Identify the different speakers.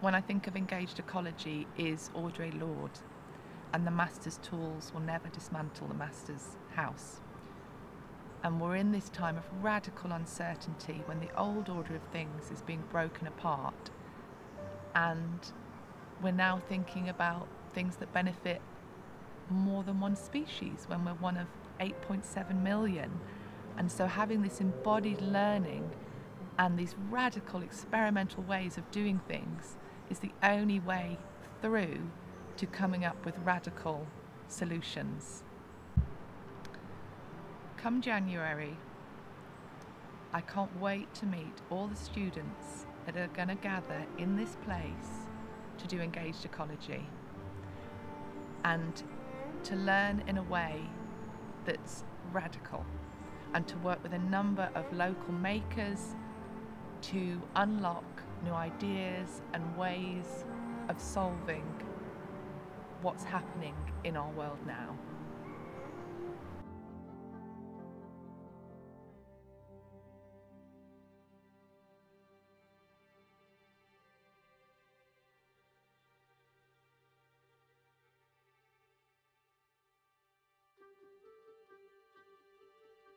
Speaker 1: when I think of engaged ecology is Audre Lorde and the master's tools will never dismantle the master's house. And we're in this time of radical uncertainty when the old order of things is being broken apart. And we're now thinking about things that benefit more than one species when we're one of 8.7 million. And so having this embodied learning and these radical experimental ways of doing things is the only way through to coming up with radical solutions. Come January, I can't wait to meet all the students that are going to gather in this place to do engaged ecology and to learn in a way that's radical and to work with a number of local makers to unlock new ideas and ways of solving what's happening in our world now.